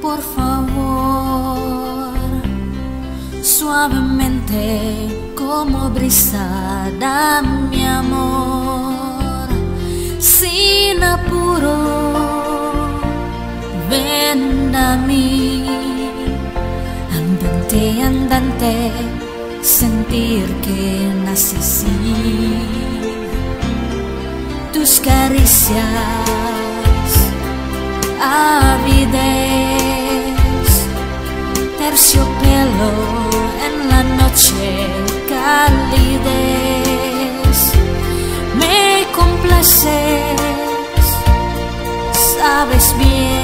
por favor, suavemente como brisa, mi amor, sin apuro, ven a mí, andante, andante, sentir que nace así tus caricias, avidez, terciopelo en la noche, calidez, me complaces, sabes bien.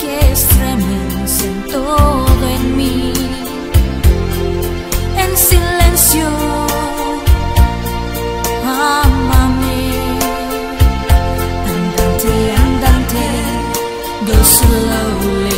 Que estremecen todo en mí, en silencio. Amame, andante, andante, go slowly.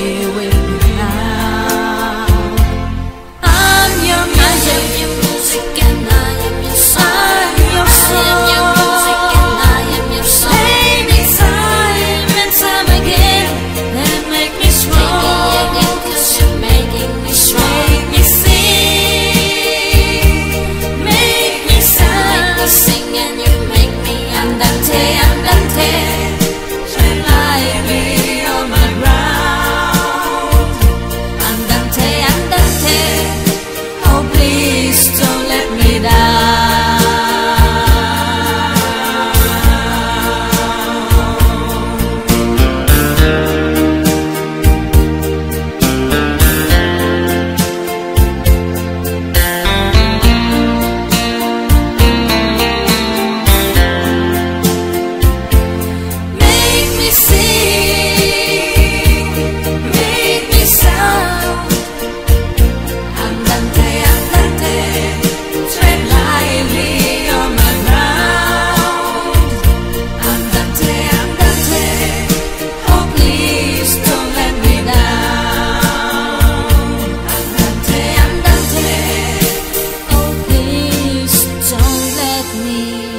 me.